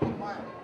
Quiet.